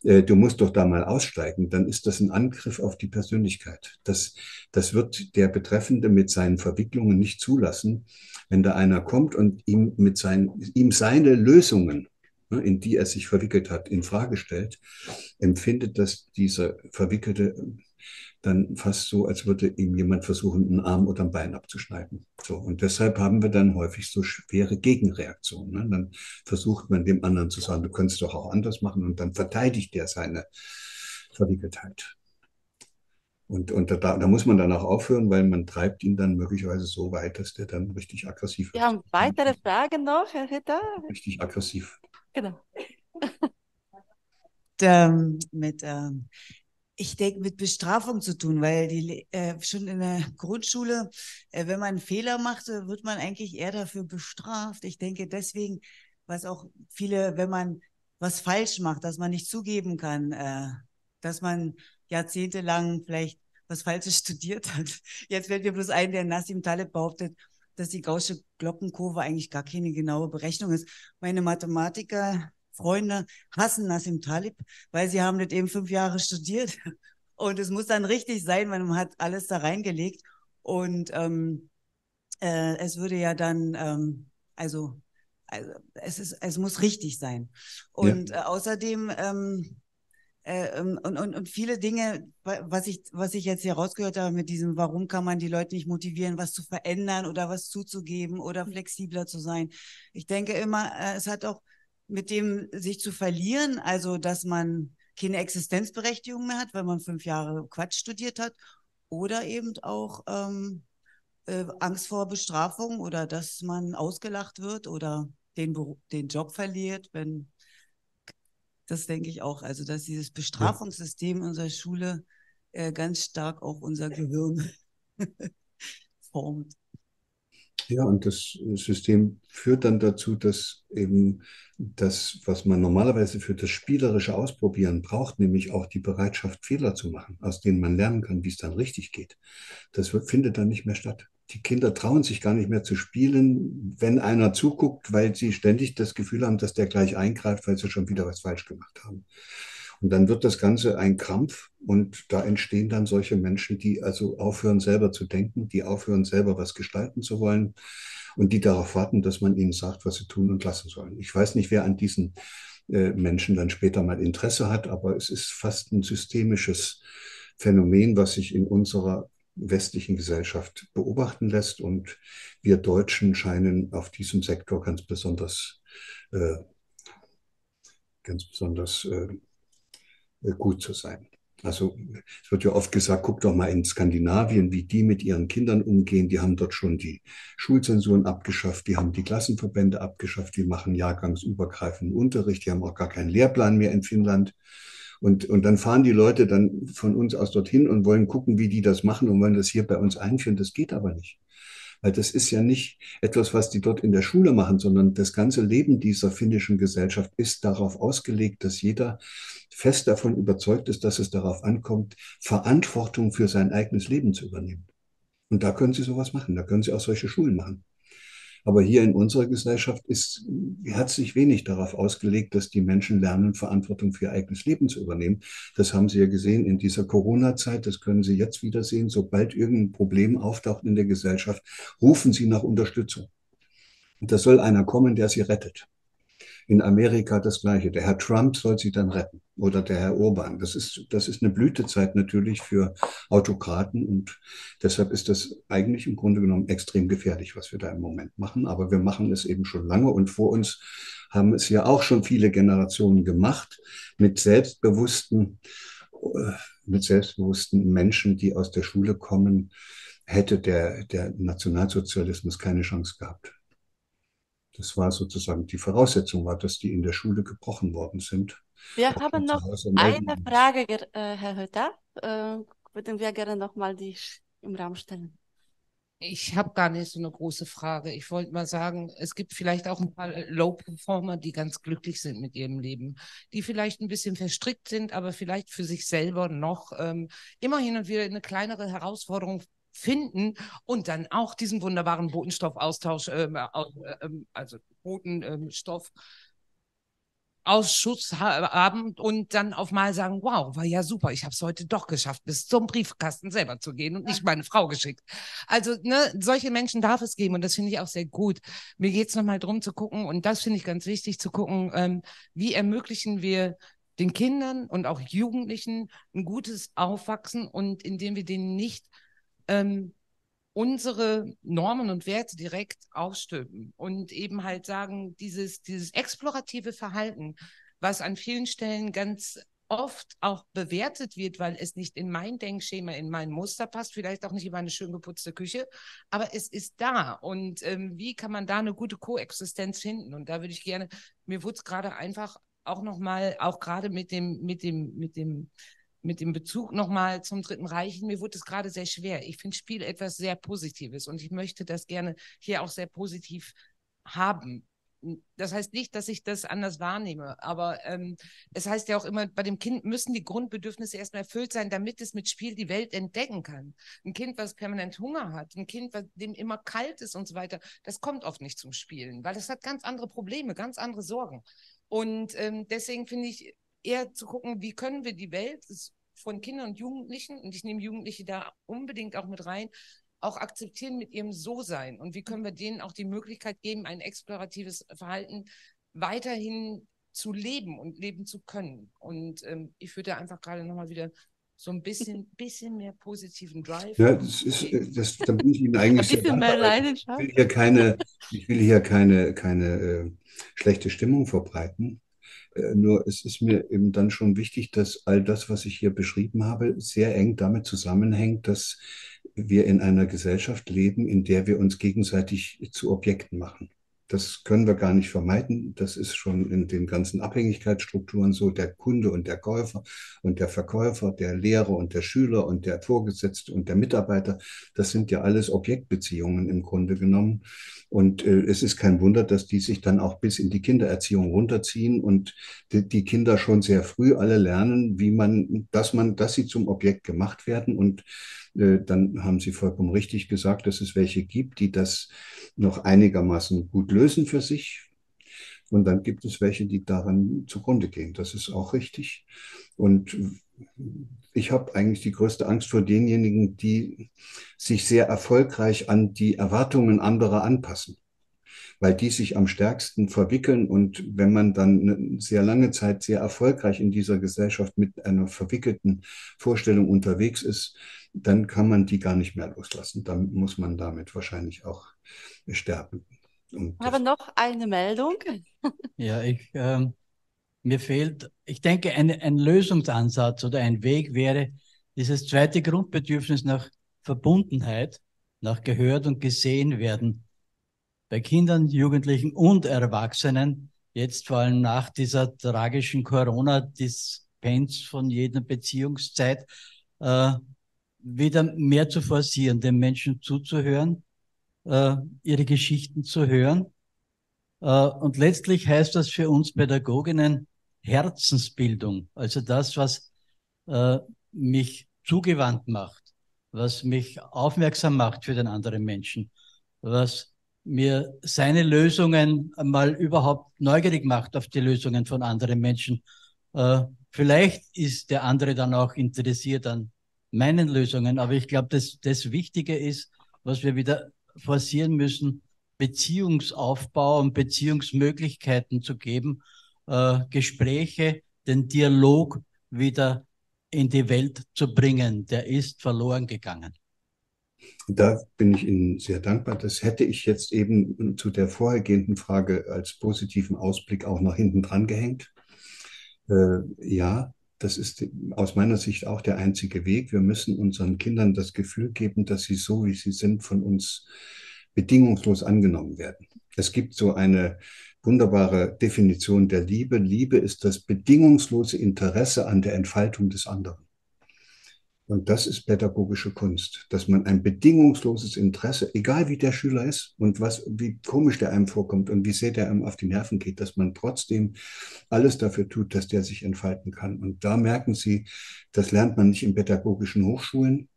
äh, du musst doch da mal aussteigen, dann ist das ein Angriff auf die Persönlichkeit. Das, das wird der Betreffende mit seinen Verwicklungen nicht zulassen, wenn da einer kommt und ihm mit seinen, ihm seine Lösungen in die er sich verwickelt hat, in Frage stellt, empfindet das dieser Verwickelte dann fast so, als würde ihm jemand versuchen, einen Arm oder ein Bein abzuschneiden. So, und deshalb haben wir dann häufig so schwere Gegenreaktionen. Ne? Dann versucht man dem anderen zu sagen, du kannst doch auch anders machen und dann verteidigt er seine Verwickeltheit. Und, und da, da, muss man dann auch aufhören, weil man treibt ihn dann möglicherweise so weit, dass der dann richtig aggressiv wird. Wir haben weitere Fragen noch, Herr Ritter. Richtig aggressiv. Genau. ähm, mit, ähm, ich denke, mit Bestrafung zu tun, weil die äh, schon in der Grundschule, äh, wenn man einen Fehler macht, wird man eigentlich eher dafür bestraft. Ich denke deswegen, was auch viele, wenn man was falsch macht, dass man nicht zugeben kann, äh, dass man jahrzehntelang vielleicht was Falsches studiert hat. Jetzt fällt mir bloß ein, der Nassim Taleb behauptet, dass die Gaußsche Glockenkurve eigentlich gar keine genaue Berechnung ist. Meine Mathematiker, Freunde hassen Nassim Talib, weil sie haben das eben fünf Jahre studiert. Und es muss dann richtig sein, weil man hat alles da reingelegt. Und ähm, äh, es würde ja dann, ähm, also, also es, ist, es muss richtig sein. Und ja. äh, außerdem ähm, äh, ähm, und, und, und viele Dinge, was ich, was ich jetzt hier rausgehört habe mit diesem, warum kann man die Leute nicht motivieren, was zu verändern oder was zuzugeben oder flexibler zu sein. Ich denke immer, äh, es hat auch mit dem sich zu verlieren, also dass man keine Existenzberechtigung mehr hat, weil man fünf Jahre Quatsch studiert hat oder eben auch ähm, äh, Angst vor Bestrafung oder dass man ausgelacht wird oder den, den Job verliert, wenn das denke ich auch. Also, dass dieses Bestrafungssystem unserer Schule äh, ganz stark auch unser Gehirn formt. Ja, und das System führt dann dazu, dass eben das, was man normalerweise für das spielerische Ausprobieren braucht, nämlich auch die Bereitschaft, Fehler zu machen, aus denen man lernen kann, wie es dann richtig geht, das wird, findet dann nicht mehr statt die Kinder trauen sich gar nicht mehr zu spielen, wenn einer zuguckt, weil sie ständig das Gefühl haben, dass der gleich eingreift, weil sie schon wieder was falsch gemacht haben. Und dann wird das Ganze ein Krampf und da entstehen dann solche Menschen, die also aufhören selber zu denken, die aufhören selber was gestalten zu wollen und die darauf warten, dass man ihnen sagt, was sie tun und lassen sollen. Ich weiß nicht, wer an diesen äh, Menschen dann später mal Interesse hat, aber es ist fast ein systemisches Phänomen, was sich in unserer westlichen Gesellschaft beobachten lässt. Und wir Deutschen scheinen auf diesem Sektor ganz besonders, äh, ganz besonders äh, gut zu sein. Also es wird ja oft gesagt, guck doch mal in Skandinavien, wie die mit ihren Kindern umgehen. Die haben dort schon die Schulzensuren abgeschafft, die haben die Klassenverbände abgeschafft, die machen jahrgangsübergreifenden Unterricht, die haben auch gar keinen Lehrplan mehr in Finnland. Und, und dann fahren die Leute dann von uns aus dorthin und wollen gucken, wie die das machen und wollen das hier bei uns einführen. Das geht aber nicht. Weil das ist ja nicht etwas, was die dort in der Schule machen, sondern das ganze Leben dieser finnischen Gesellschaft ist darauf ausgelegt, dass jeder fest davon überzeugt ist, dass es darauf ankommt, Verantwortung für sein eigenes Leben zu übernehmen. Und da können Sie sowas machen, da können Sie auch solche Schulen machen. Aber hier in unserer Gesellschaft ist herzlich wenig darauf ausgelegt, dass die Menschen lernen, Verantwortung für ihr eigenes Leben zu übernehmen. Das haben Sie ja gesehen in dieser Corona-Zeit. Das können Sie jetzt wieder sehen. Sobald irgendein Problem auftaucht in der Gesellschaft, rufen Sie nach Unterstützung. Und da soll einer kommen, der Sie rettet. In Amerika das Gleiche. Der Herr Trump soll sie dann retten oder der Herr Urban. Das ist, das ist eine Blütezeit natürlich für Autokraten und deshalb ist das eigentlich im Grunde genommen extrem gefährlich, was wir da im Moment machen. Aber wir machen es eben schon lange und vor uns haben es ja auch schon viele Generationen gemacht mit selbstbewussten, äh, mit selbstbewussten Menschen, die aus der Schule kommen, hätte der, der Nationalsozialismus keine Chance gehabt. Das war sozusagen die Voraussetzung, war, dass die in der Schule gebrochen worden sind. Wir haben noch eine Frage, äh, Herr Hütter. Äh, würden wir gerne nochmal die im Raum stellen. Ich habe gar nicht so eine große Frage. Ich wollte mal sagen, es gibt vielleicht auch ein paar Low-Performer, die ganz glücklich sind mit ihrem Leben, die vielleicht ein bisschen verstrickt sind, aber vielleicht für sich selber noch ähm, immer hin und wieder eine kleinere Herausforderung finden und dann auch diesen wunderbaren Botenstoffaustausch, ähm, äh, äh, also Botenstoff Ausschuss haben und dann auf mal sagen, wow, war ja super, ich habe es heute doch geschafft, bis zum Briefkasten selber zu gehen und nicht meine Frau geschickt. Also ne, solche Menschen darf es geben und das finde ich auch sehr gut. Mir geht es nochmal darum zu gucken und das finde ich ganz wichtig zu gucken, ähm, wie ermöglichen wir den Kindern und auch Jugendlichen ein gutes Aufwachsen und indem wir denen nicht ähm, unsere Normen und Werte direkt ausstülpen und eben halt sagen, dieses, dieses explorative Verhalten, was an vielen Stellen ganz oft auch bewertet wird, weil es nicht in mein Denkschema, in mein Muster passt, vielleicht auch nicht in meine schön geputzte Küche, aber es ist da. Und ähm, wie kann man da eine gute Koexistenz finden? Und da würde ich gerne, mir wurde es gerade einfach auch nochmal, auch gerade mit dem, mit dem, mit dem mit dem Bezug nochmal zum Dritten Reich, mir wurde es gerade sehr schwer. Ich finde Spiel etwas sehr Positives und ich möchte das gerne hier auch sehr positiv haben. Das heißt nicht, dass ich das anders wahrnehme, aber ähm, es heißt ja auch immer, bei dem Kind müssen die Grundbedürfnisse erstmal erfüllt sein, damit es mit Spiel die Welt entdecken kann. Ein Kind, was permanent Hunger hat, ein Kind, was dem immer kalt ist und so weiter, das kommt oft nicht zum Spielen, weil es hat ganz andere Probleme, ganz andere Sorgen. Und ähm, deswegen finde ich, eher zu gucken, wie können wir die Welt von Kindern und Jugendlichen, und ich nehme Jugendliche da unbedingt auch mit rein, auch akzeptieren mit ihrem So-Sein und wie können wir denen auch die Möglichkeit geben, ein exploratives Verhalten weiterhin zu leben und leben zu können. Und ähm, ich würde einfach gerade nochmal wieder so ein bisschen, bisschen mehr positiven Drive. Ja, das ist, das, da bin ich Ihnen eigentlich sehr dankbar. Ich will hier keine, ich will hier keine, keine äh, schlechte Stimmung verbreiten. Äh, nur es ist mir eben dann schon wichtig, dass all das, was ich hier beschrieben habe, sehr eng damit zusammenhängt, dass wir in einer Gesellschaft leben, in der wir uns gegenseitig zu Objekten machen. Das können wir gar nicht vermeiden. Das ist schon in den ganzen Abhängigkeitsstrukturen so. Der Kunde und der Käufer und der Verkäufer, der Lehrer und der Schüler und der Vorgesetzte und der Mitarbeiter, das sind ja alles Objektbeziehungen im Grunde genommen. Und äh, es ist kein Wunder, dass die sich dann auch bis in die Kindererziehung runterziehen und die, die, Kinder schon sehr früh alle lernen, wie man, dass man, dass sie zum Objekt gemacht werden. Und äh, dann haben Sie vollkommen richtig gesagt, dass es welche gibt, die das noch einigermaßen gut lösen für sich. Und dann gibt es welche, die daran zugrunde gehen. Das ist auch richtig. Und ich habe eigentlich die größte Angst vor denjenigen, die sich sehr erfolgreich an die Erwartungen anderer anpassen, weil die sich am stärksten verwickeln. Und wenn man dann eine sehr lange Zeit sehr erfolgreich in dieser Gesellschaft mit einer verwickelten Vorstellung unterwegs ist, dann kann man die gar nicht mehr loslassen. Dann muss man damit wahrscheinlich auch sterben. Und Aber noch eine Meldung. Ja, ich, ähm, mir fehlt, ich denke, ein, ein Lösungsansatz oder ein Weg wäre dieses zweite Grundbedürfnis nach Verbundenheit, nach gehört und gesehen werden. Bei Kindern, Jugendlichen und Erwachsenen, jetzt vor allem nach dieser tragischen Corona-Dispens von jeder Beziehungszeit, äh, wieder mehr zu forcieren, den Menschen zuzuhören, äh, ihre Geschichten zu hören. Äh, und letztlich heißt das für uns Pädagoginnen Herzensbildung, also das, was äh, mich zugewandt macht, was mich aufmerksam macht für den anderen Menschen, was mir seine Lösungen mal überhaupt neugierig macht auf die Lösungen von anderen Menschen. Äh, vielleicht ist der andere dann auch interessiert an meinen Lösungen. Aber ich glaube, dass das Wichtige ist, was wir wieder forcieren müssen, Beziehungsaufbau und Beziehungsmöglichkeiten zu geben, äh, Gespräche, den Dialog wieder in die Welt zu bringen. Der ist verloren gegangen. Da bin ich Ihnen sehr dankbar. Das hätte ich jetzt eben zu der vorhergehenden Frage als positiven Ausblick auch noch hinten dran gehängt. Äh, ja, das ist aus meiner Sicht auch der einzige Weg. Wir müssen unseren Kindern das Gefühl geben, dass sie so, wie sie sind, von uns bedingungslos angenommen werden. Es gibt so eine wunderbare Definition der Liebe. Liebe ist das bedingungslose Interesse an der Entfaltung des anderen. Und das ist pädagogische Kunst, dass man ein bedingungsloses Interesse, egal wie der Schüler ist und was, wie komisch der einem vorkommt und wie sehr der einem auf die Nerven geht, dass man trotzdem alles dafür tut, dass der sich entfalten kann. Und da merken Sie, das lernt man nicht in pädagogischen Hochschulen.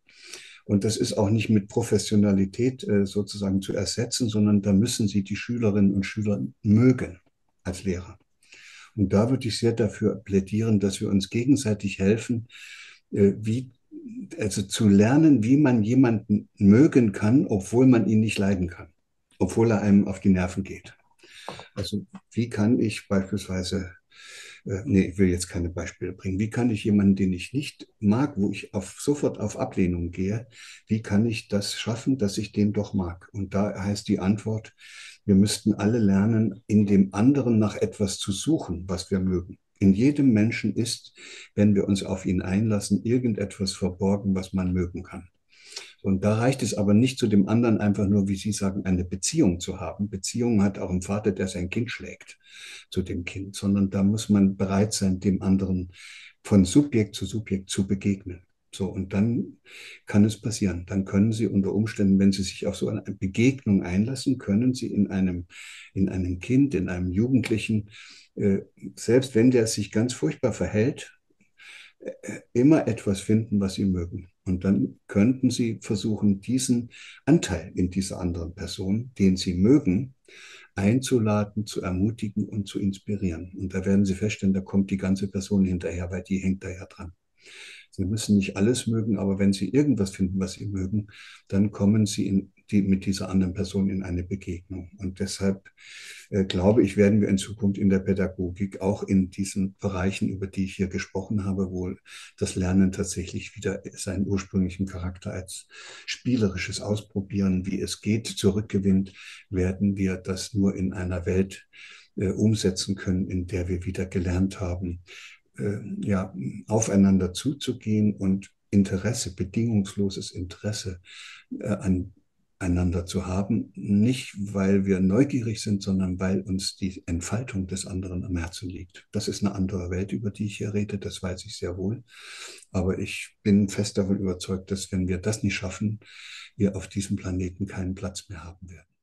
Und das ist auch nicht mit Professionalität äh, sozusagen zu ersetzen, sondern da müssen Sie die Schülerinnen und Schüler mögen als Lehrer. Und da würde ich sehr dafür plädieren, dass wir uns gegenseitig helfen, äh, wie also zu lernen, wie man jemanden mögen kann, obwohl man ihn nicht leiden kann, obwohl er einem auf die Nerven geht. Also wie kann ich beispielsweise, äh, nee, ich will jetzt keine Beispiele bringen, wie kann ich jemanden, den ich nicht mag, wo ich auf, sofort auf Ablehnung gehe, wie kann ich das schaffen, dass ich den doch mag? Und da heißt die Antwort, wir müssten alle lernen, in dem anderen nach etwas zu suchen, was wir mögen. In jedem Menschen ist, wenn wir uns auf ihn einlassen, irgendetwas verborgen, was man mögen kann. Und da reicht es aber nicht zu dem anderen einfach nur, wie Sie sagen, eine Beziehung zu haben. Beziehung hat auch ein Vater, der sein Kind schlägt zu dem Kind, sondern da muss man bereit sein, dem anderen von Subjekt zu Subjekt zu begegnen. So, und dann kann es passieren. Dann können Sie unter Umständen, wenn Sie sich auf so eine Begegnung einlassen, können Sie in einem, in einem Kind, in einem Jugendlichen äh, selbst wenn der sich ganz furchtbar verhält, äh, immer etwas finden, was sie mögen. Und dann könnten sie versuchen, diesen Anteil in dieser anderen Person, den sie mögen, einzuladen, zu ermutigen und zu inspirieren. Und da werden sie feststellen, da kommt die ganze Person hinterher, weil die hängt da ja dran. Sie müssen nicht alles mögen, aber wenn Sie irgendwas finden, was Sie mögen, dann kommen Sie in die, mit dieser anderen Person in eine Begegnung. Und deshalb äh, glaube ich, werden wir in Zukunft in der Pädagogik auch in diesen Bereichen, über die ich hier gesprochen habe, wohl das Lernen tatsächlich wieder seinen ursprünglichen Charakter als spielerisches Ausprobieren, wie es geht, zurückgewinnt, werden wir das nur in einer Welt äh, umsetzen können, in der wir wieder gelernt haben, äh, ja, aufeinander zuzugehen und Interesse, bedingungsloses Interesse äh, an einander zu haben, nicht weil wir neugierig sind, sondern weil uns die Entfaltung des anderen am Herzen liegt. Das ist eine andere Welt, über die ich hier rede, das weiß ich sehr wohl. Aber ich bin fest davon überzeugt, dass wenn wir das nicht schaffen, wir auf diesem Planeten keinen Platz mehr haben werden.